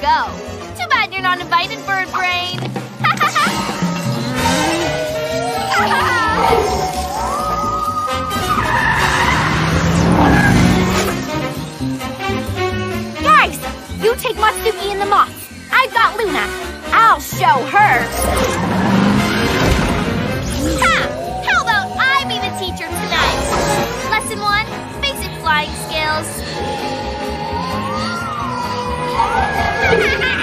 go. Too bad you're not invited, Bird Brain. Guys, you take Motsuki and the moth. I've got Luna. I'll show her. Ha! How about I be the teacher tonight? Lesson one, basic flying skills. Ha ha ha!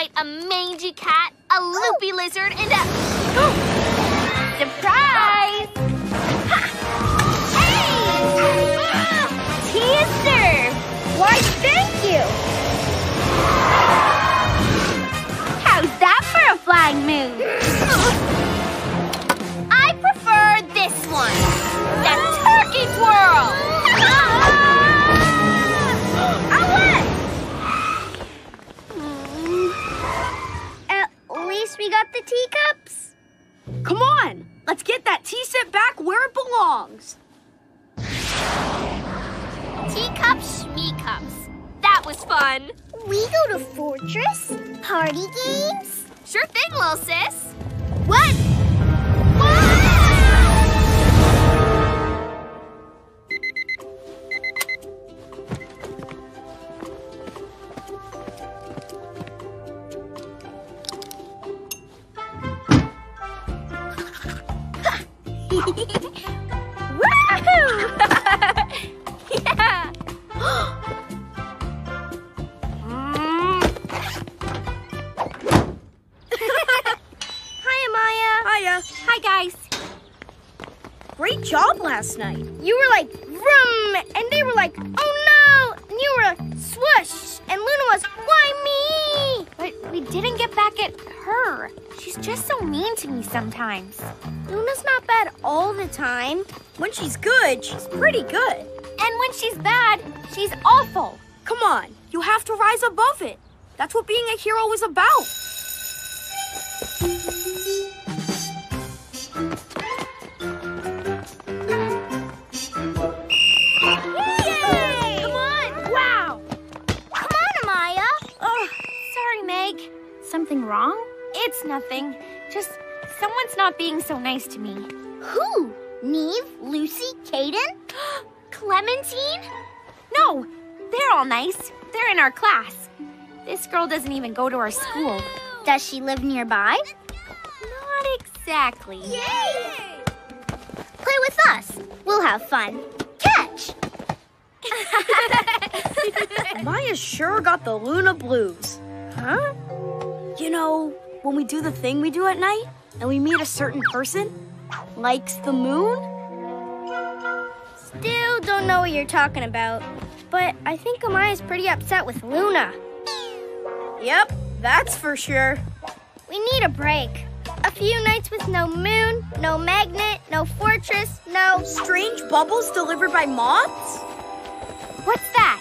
fight a mangy cat, a loopy lizard, and a... Surprise! Ah! Tea is served! Why, thank you! How's that for a flying move? we got the teacups? Come on, let's get that tea set back where it belongs. Teacups, shmeecups. That was fun. We go to Fortress? Party games? Sure thing, little sis. What? yeah! Hi, Amaya. Hiya. Hi, guys. Great job last night. You were like, vroom, and they were like, oh no! And you were swoosh, and Luna was, why me? But we didn't at her. She's just so mean to me sometimes. Luna's not bad all the time. When she's good, she's pretty good. And when she's bad, she's awful. Come on, you have to rise above it. That's what being a hero is about. It's nothing. Just someone's not being so nice to me. Who? Neve? Lucy? Caden? Clementine? No, they're all nice. They're in our class. This girl doesn't even go to our school. Does she live nearby? Not exactly. Play with us. We'll have fun. Catch! Maya sure got the Luna blues. Huh? You know, when we do the thing we do at night and we meet a certain person, likes the moon? Still don't know what you're talking about. But I think Amaya's pretty upset with Luna. Yep, that's for sure. We need a break. A few nights with no moon, no magnet, no fortress, no. Strange bubbles delivered by moths? What's that?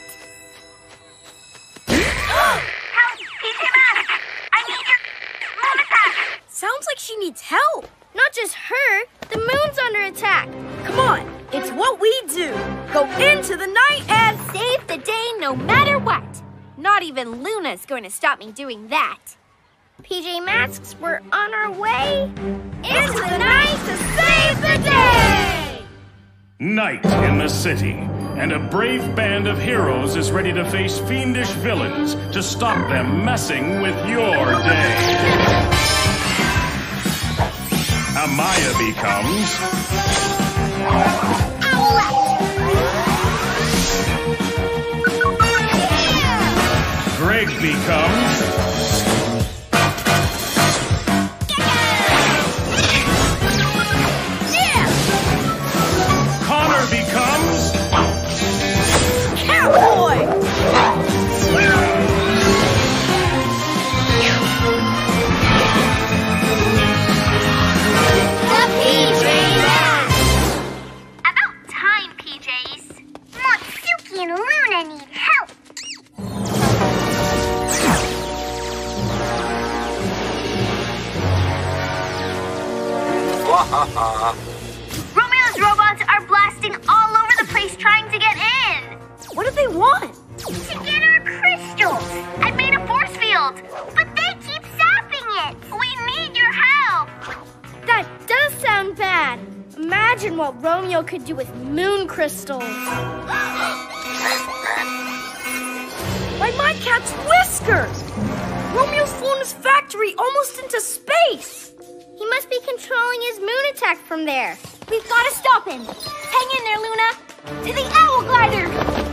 Sounds like she needs help. Not just her, the moon's under attack. Come on, it's what we do. Go into the night and Save the day no matter what. Not even Luna's going to stop me doing that. PJ Masks, we're on our way into the night to save the day! Night in the city, and a brave band of heroes is ready to face fiendish villains to stop them messing with your day. Amaya becomes Greg becomes could do with moon crystals. Like my cat's whiskers! Romeo's flown his factory almost into space! He must be controlling his moon attack from there. We've got to stop him. Hang in there, Luna. To the owl glider.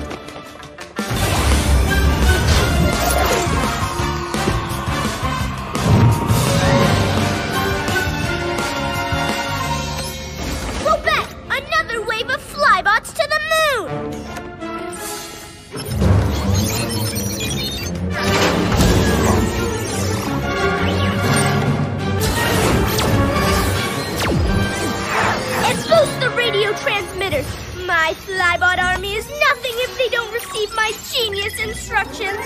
My Flybot army is nothing if they don't receive my genius instructions.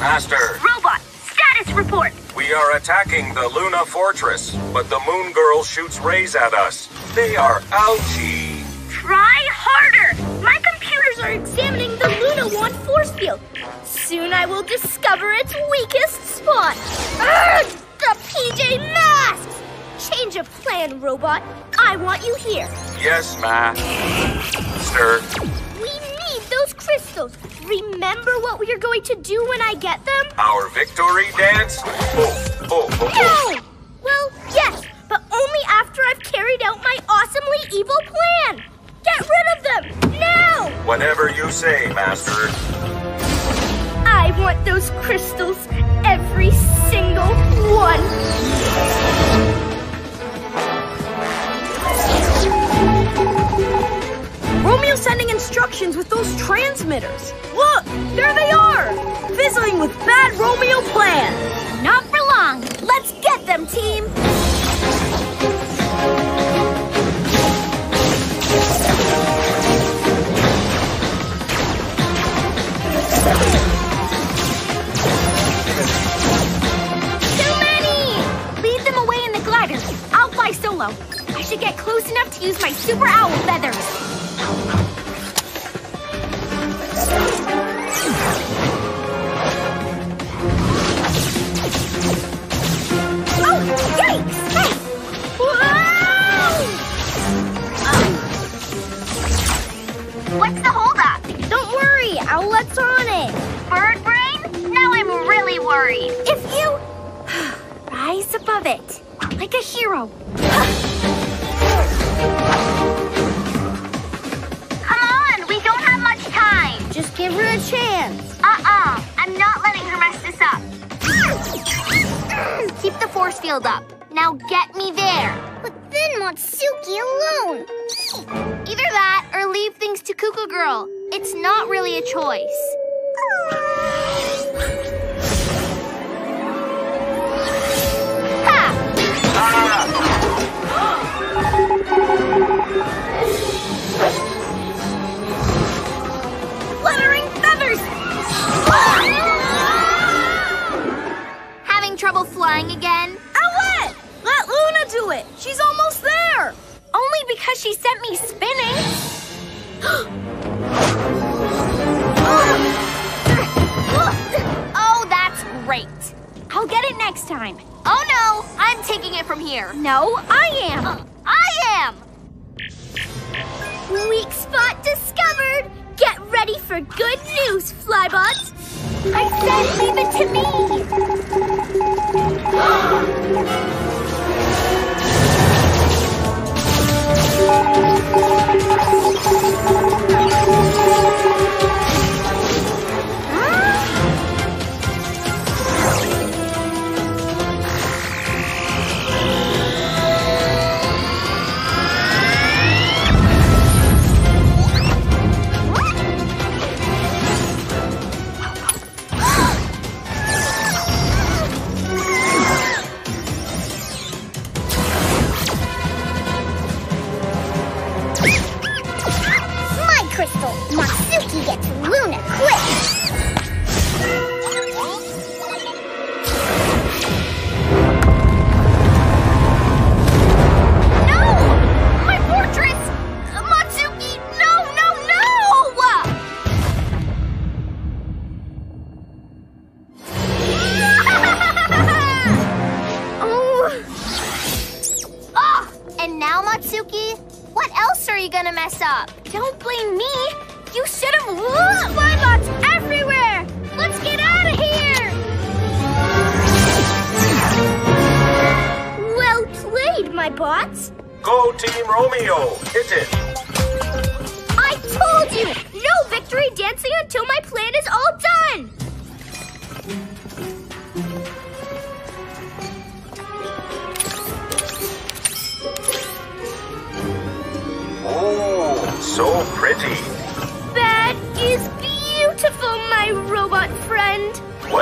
Master, Robot, status report. we are attacking the Luna Fortress, but the Moon Girl shoots rays at us. They are ouchie. Try harder. My computers are examining the Luna One force field. Soon I will discover its weakest spot. Urgh! The PJ Masks! Change of plan, robot. I want you here. Yes, ma. Sir, We need those crystals. Remember what we are going to do when I get them? Our victory dance? Oh, oh, oh, oh. No! Well, yes, but only after I've carried out my awesomely evil plan. Get rid of them, now! Whatever you say, Master. I want those crystals, every single one. Romeo's sending instructions with those transmitters. Look, there they are, fizzling with bad Romeo plans. Not for long. Let's get them, team. I should get close enough to use my super owl feathers. Oh, yikes! Hey! What's the holdup? Don't worry, Owlette's on it. Bird brain? Now I'm really worried. If you rise above it, like a hero. Come on, we don't have much time. Just give her a chance. Uh-uh, I'm not letting her mess this up. Keep the force field up. Now get me there. But then Motsuki alone. Either that or leave things to Kuku Girl. It's not really a choice. Fluttering feathers! Having trouble flying again? Owlette! Let Luna do it. She's almost there. Only because she sent me spinning. oh, that's great. I'll get it next time. Oh no, I'm taking it from here. No, I am. I am. Weak spot discovered. Get ready for good news, Flybot. I said leave it to me.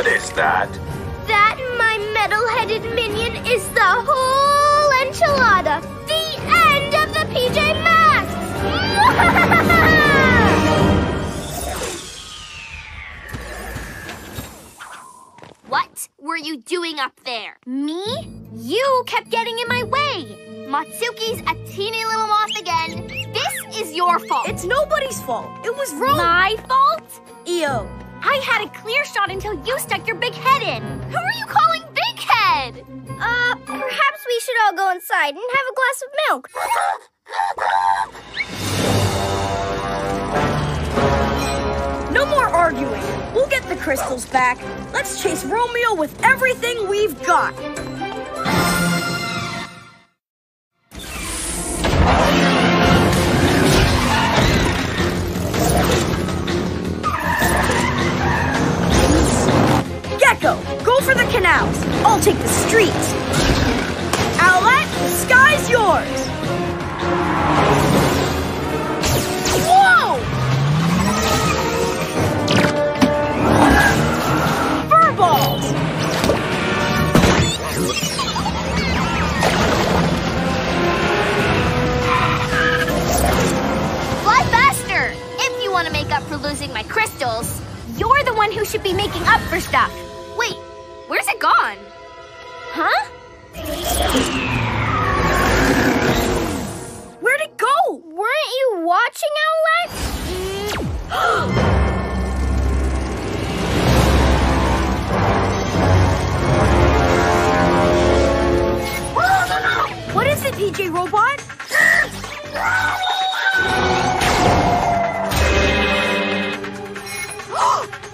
What is that? That, my metal-headed minion, is the whole enchilada. The end of the PJ Masks! what were you doing up there? Me? You kept getting in my way. Motsuki's a teeny little moth again. This is your fault. It's nobody's fault. It was wrong. my fault? Eo. I had a clear shot until you stuck your big head in. Who are you calling Big Head? Uh, perhaps we should all go inside and have a glass of milk. No more arguing. We'll get the crystals back, let's chase Romeo with everything we've got. For the canals. I'll take the streets. Owlette, the sky's yours. Whoa! Furballs! Fly faster! If you want to make up for losing my crystals, you're the one who should be making up for stuff. Where's it gone? Huh? Where'd it go? Weren't you watching, Owlette? What is it, PJ Robot?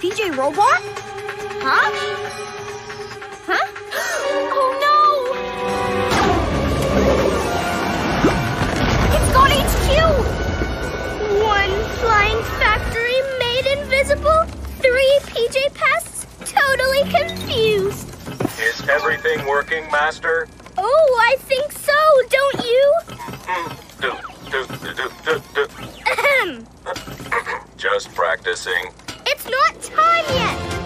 PJ Robot? Huh? Factory made invisible, three PJ pests totally confused. Is everything working, Master? Oh, I think so, don't you? Do, do, do, do, do, do. Ahem. Just practicing. It's not time yet.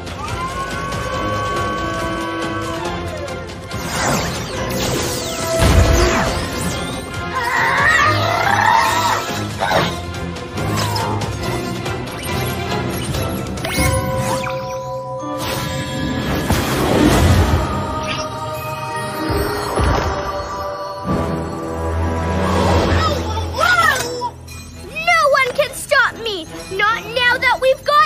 No Not now that we've got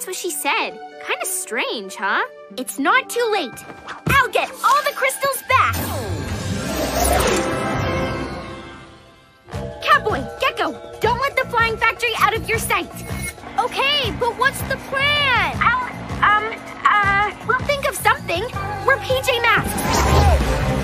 that's what she said. Kind of strange, huh? It's not too late. I'll get all the crystals back. Catboy, Gekko, don't let the flying factory out of your sight. Okay, but what's the plan? I'll, um, uh, we'll think of something. We're PJ Masks.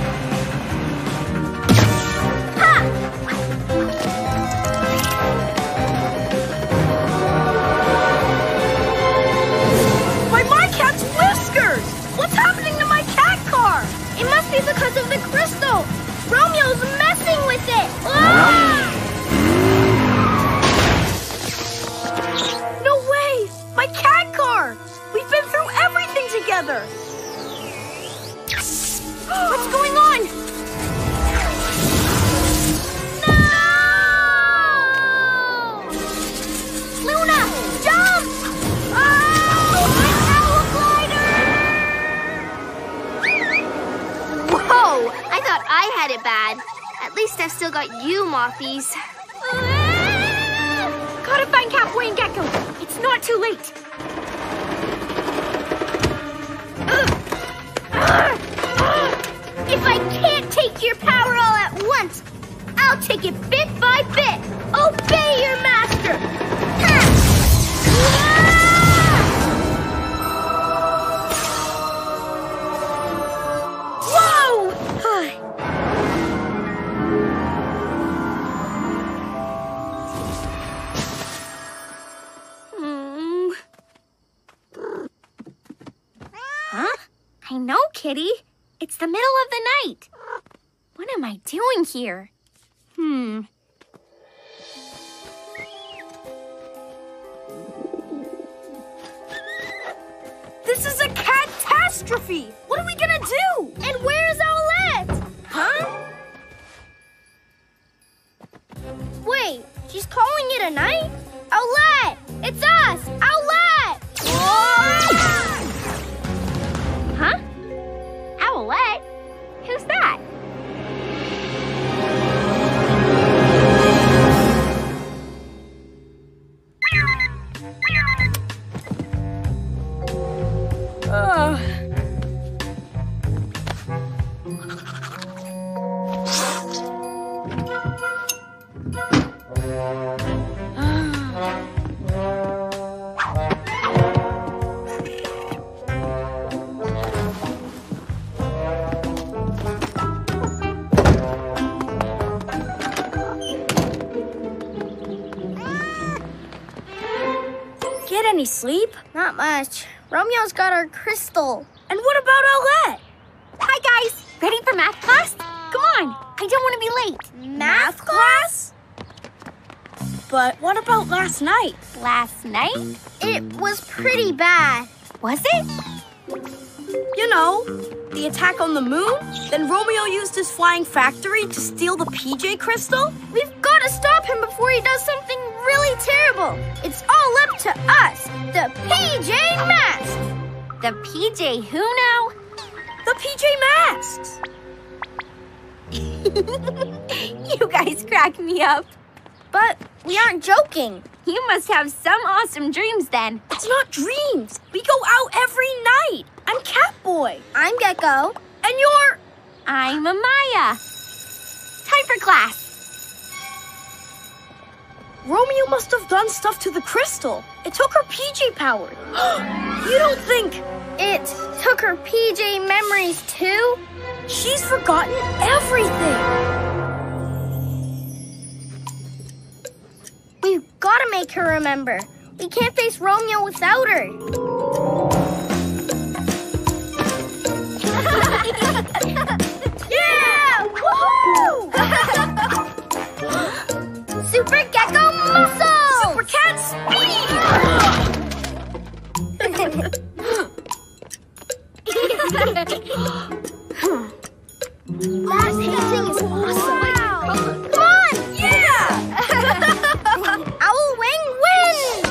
of the crystal! Romeo's messing with it! Ah! You, Wait, she's calling it a night? Owlette! It's us! Owlette! Sleep? Not much. Romeo's got our crystal. And what about Owlette? Hi, guys. Ready for math class? Come on. I don't want to be late. Math class? But what about last night? Last night? It was pretty bad. Was it? You know, the attack on the moon? Then Romeo used his flying factory to steal the PJ crystal? We've got to stop him before he does something really terrible. It's all up to us, the PJ Masks. The PJ who now? The PJ Masks! you guys crack me up. But we aren't joking. You must have some awesome dreams then. It's not dreams. We go out every night. I'm Catboy. I'm Gekko. And you're. I'm Amaya. Time for class. Romeo must have done stuff to the crystal. It took her PJ power. you don't think It took her PJ memories too? she's forgotten everything? We've got to make her remember. We can't face Romeo without her. yeah! Super Gekko Super Cat That painting is awesome. Come on! Yeah! Owl Wing wins!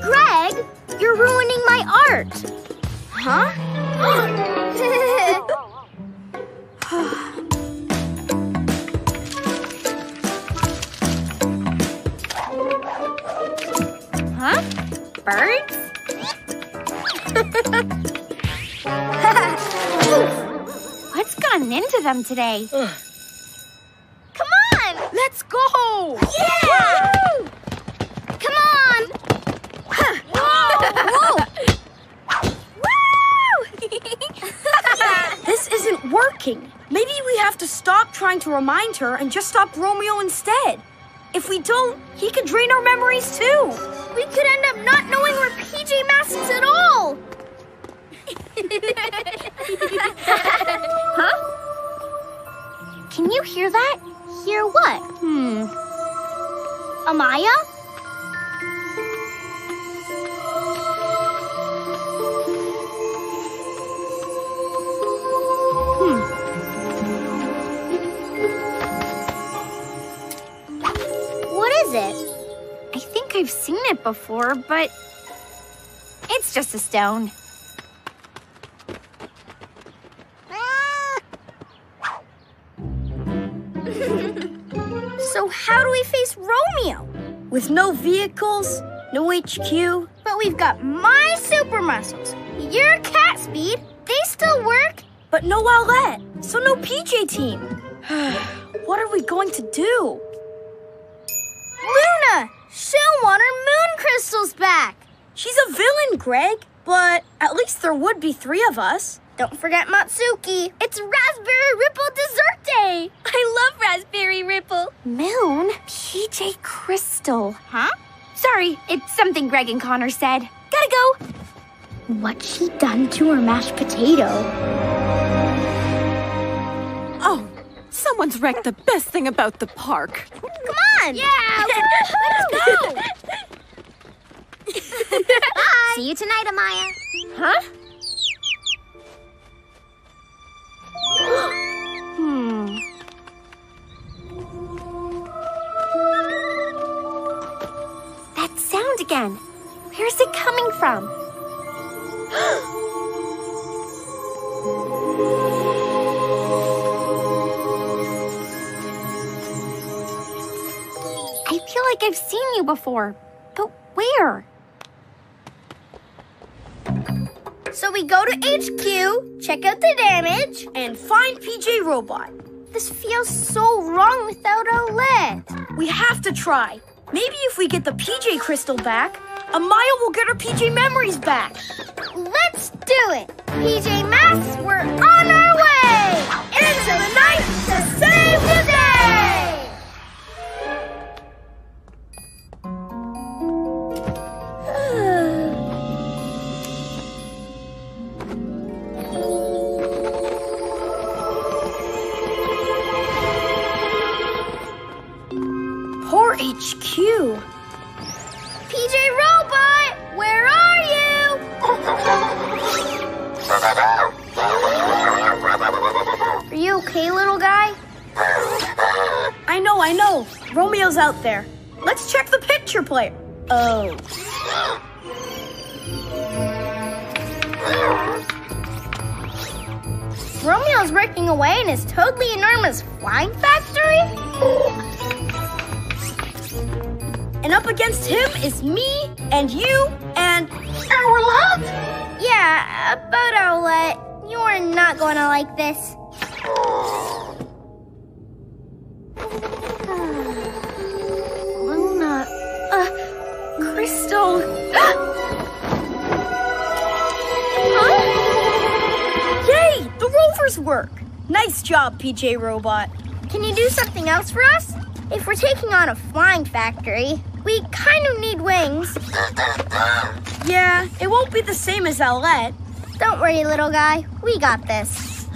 Greg, you're ruining my art. Huh? Huh? Birds? What's gotten into them today? Come on! Let's go! Yeah! Come on! Whoa! Woo! This isn't working. Maybe we have to stop trying to remind her and just stop Romeo instead. If we don't, he could drain our memories too. We could end up not knowing we're PJ Masks at all. huh? Can you hear that? Hear what? Hmm. Amaya? We've seen it before, but it's just a stone. so how do we face Romeo? With no vehicles, no HQ. But we've got my super muscles, your cat speed. They still work. But no Owlette, so no PJ team. what are we going to do? Luna! She'll want her moon crystals back. She's a villain, Greg. But at least there would be three of us. Don't forget Motsuki. It's Raspberry Ripple Dessert Day. I love Raspberry Ripple. Moon? PJ Crystal. Huh? Sorry, it's something Greg and Connor said. Gotta go. What's she done to her mashed potato? Oh, someone's wrecked the best thing about the park. Come on! Yeah! Let's go! See you tonight, Amaya. Huh? hmm. That sound again. Where's it coming from? like I've seen you before, but where? So we go to HQ, check out the damage. And find PJ Robot. This feels so wrong without Owlette. We have to try. Maybe if we get the PJ crystal back, Amaya will get her PJ memories back. Let's do it. PJ Masks, we're on our way. Into the night to save the day. HQ. PJ Robot, where are you? Are you okay, little guy? I know, I know. Romeo's out there. Let's check the picture player. Oh. Romeo's working away in his totally enormous flying factory? And up against him is me and you and Owlette? Yeah, but Owlette, you are not to like this. Luna, uh, Crystal. huh? Yay! The rovers work. Nice job, PJ Robot. Can you do something else for us? If we're taking on a flying factory, we kind of need wings. Yeah, it won't be the same as Owlette. Don't worry, little guy. We got this.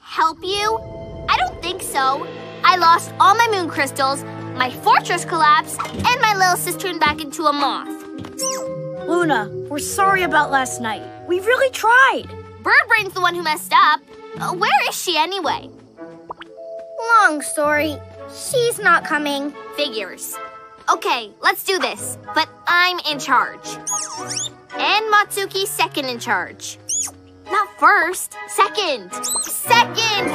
Help you? I don't think so. I lost all my moon crystals, my fortress collapsed, and my little sis turned back into a moth. Luna, we're sorry about last night. We really tried. Birdbrain's the one who messed up. Uh, where is she anyway? Long story. She's not coming. Figures. Okay, let's do this. But I'm in charge. And Motsuki's second in charge. Not first, second. Second!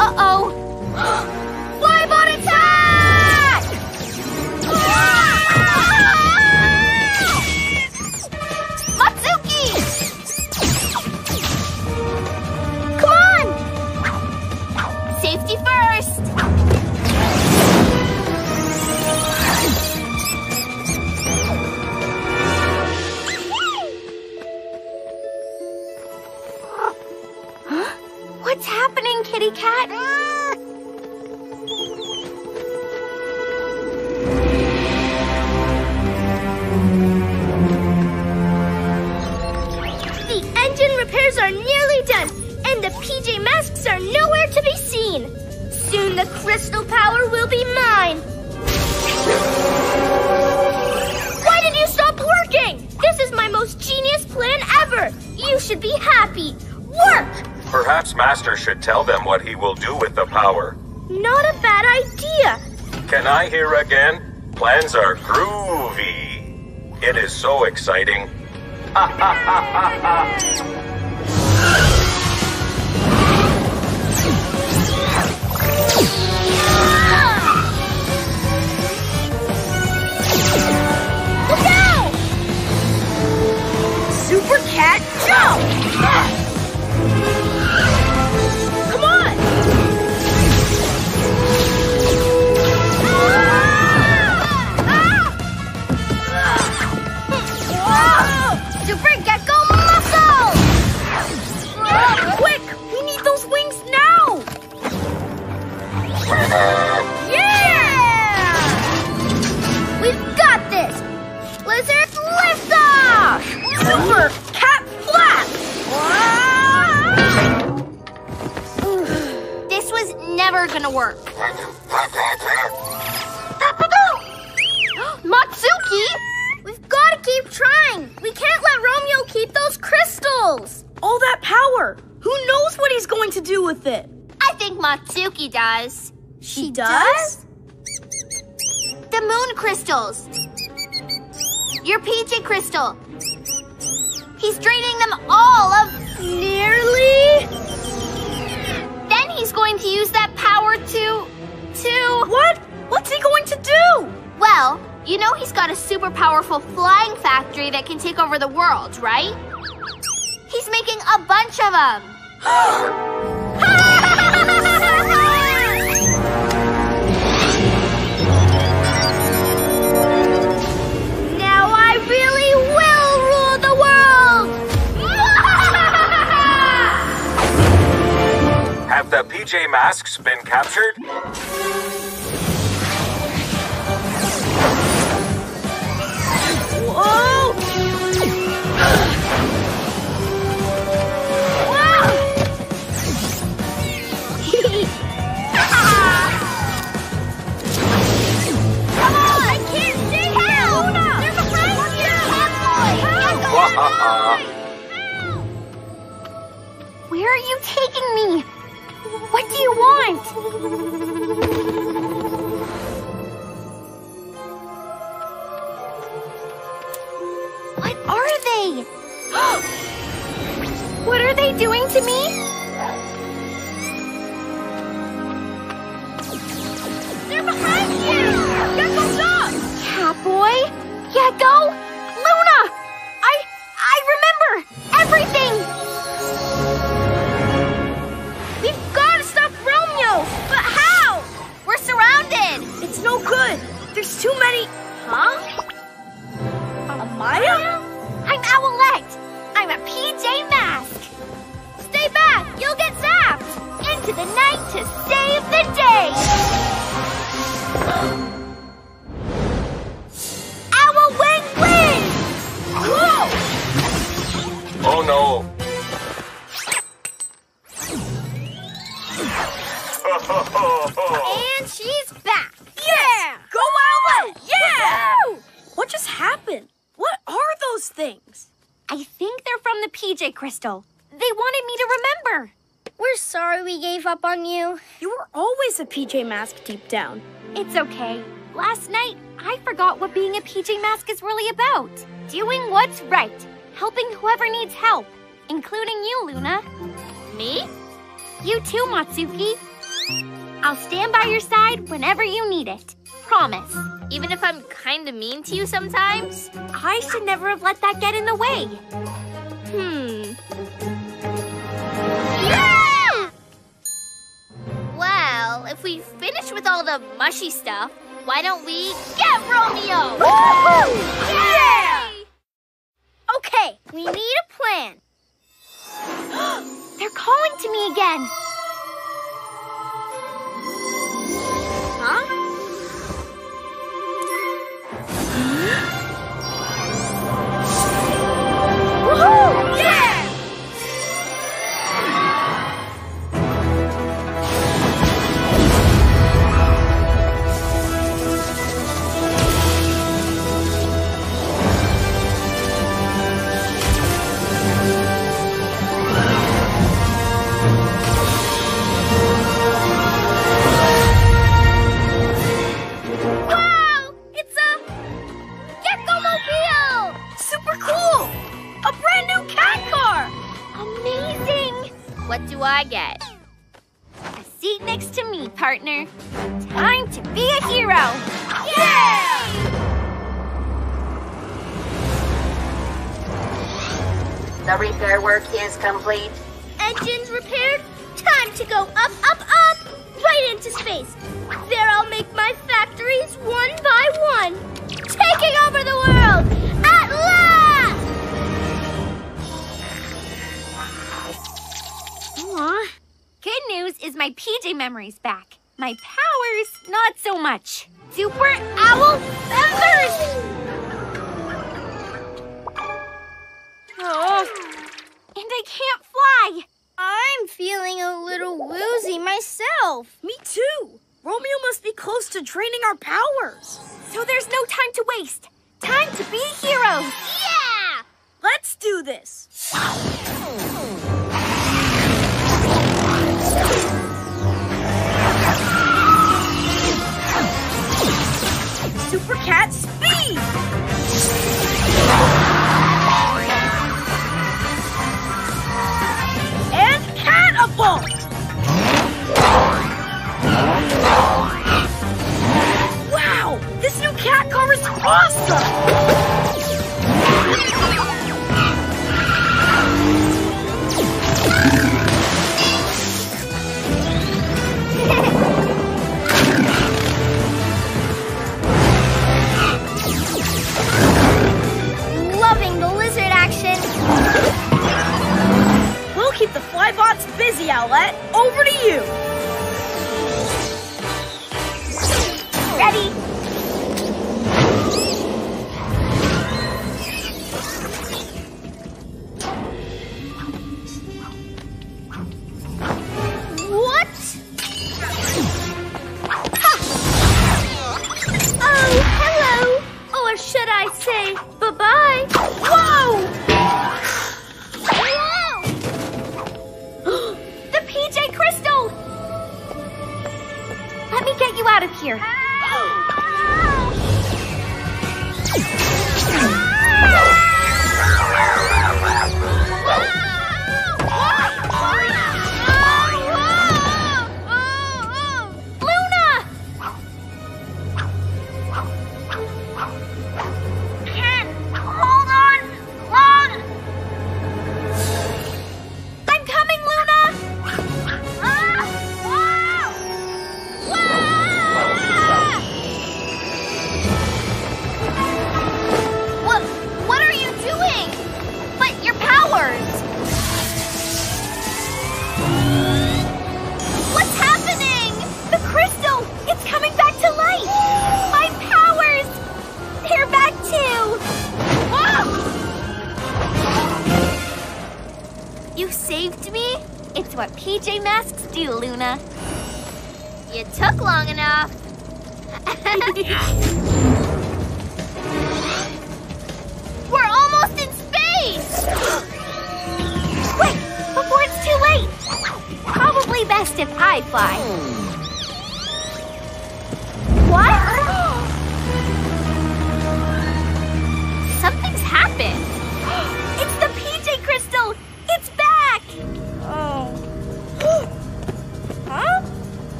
Uh-oh. cat? The engine repairs are nearly done, and the PJ Masks are nowhere to be seen. Soon the crystal power will be mine. Why did you stop working? This is my most genius plan ever. You should be happy. Work! Perhaps Master should tell them what he will do with the power. Not a bad idea. Can I hear again? Plans are groovy. It is so exciting. Super Cat Jump! Quick! We need those wings now! Yeah! We've got this! Liftoff! Super Cat Flap! This was never gonna work. Do with it? I think Motsuki does. She does? The moon crystals. Your PJ crystal. He's draining them all of nearly. Then he's going to use that power to. to. What? What's he going to do? Well, you know he's got a super powerful flying factory that can take over the world, right? He's making a bunch of them. world. Have the PJ Masks been captured? Whoa! Come on! I can't see him! They're behind you! Where are you taking me? What do you want? What are they? what are they doing to me? They're behind you! Gekko's up! Catboy? Gekko? Crystal. They wanted me to remember. We're sorry we gave up on you. You were always a PJ Mask deep down. It's okay. Last night, I forgot what being a PJ Mask is really about. Doing what's right. Helping whoever needs help. Including you, Luna. Me? You too, Motsuki. I'll stand by your side whenever you need it. Promise. Even if I'm kinda mean to you sometimes, I should never have let that get in the way. Well, if we finish with all the mushy stuff, why don't we get Romeo? Yeah! Okay, we need a plan. They're calling to me again. Is complete. Engines repaired. Time to go up, up, up, right into space. There I'll make my factories one by one, taking over the world at last. Aw. Good news is my PJ memory's back. My powers, not so much. Super owl myself. Me too. Romeo must be close to draining our powers. So there's no time to waste. Time to be heroes. Yeah! Let's do this. Super Cat Speed! And Catapult! Wow! This new cat car is awesome! Loving the lizard action. We'll keep the Flybots busy, Owlette. Over to you. Ready?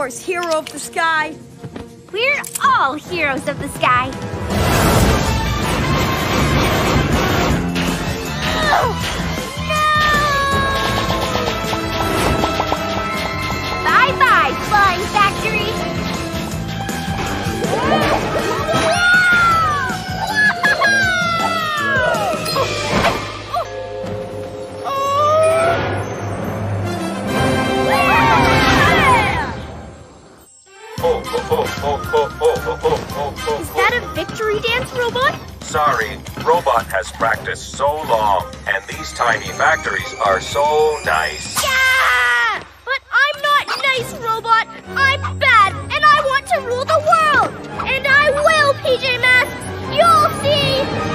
Yours, hero of the sky. We're all heroes of the sky. Oh, bye bye, Flying Factory. Is oh. that a victory dance robot? Sorry, Robot has practiced so long, and these tiny factories are so nice. Yeah! But I'm not nice, robot. I'm bad, and I want to rule the world. And I will, PJ Masks. You'll see.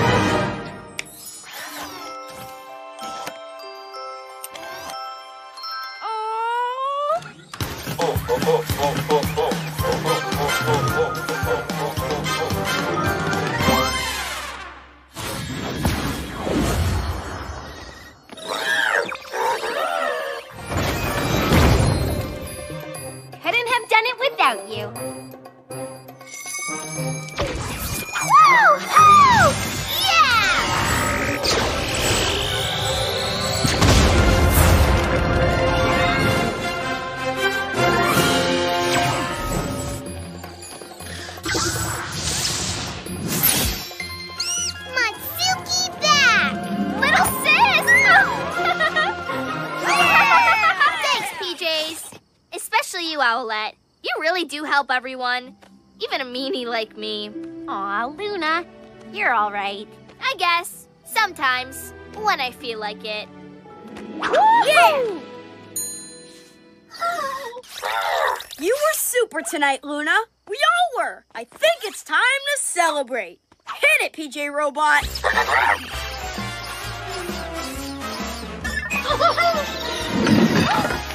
Help everyone. Even a meanie like me. Aw, Luna. You're all right. I guess. Sometimes. When I feel like it. Yeah! You were super tonight, Luna. We all were. I think it's time to celebrate. Hit it, PJ Robot.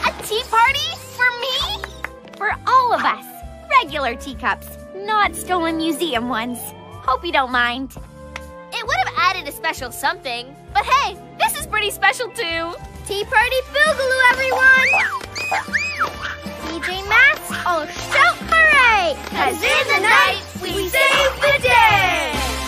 A tea party? For me? For all of us. Regular teacups, not stolen museum ones. Hope you don't mind. It would have added a special something, but hey, this is pretty special too. Tea party boogaloo, everyone! PJ Masks, oh shout hooray! Cause in the night, we save the day!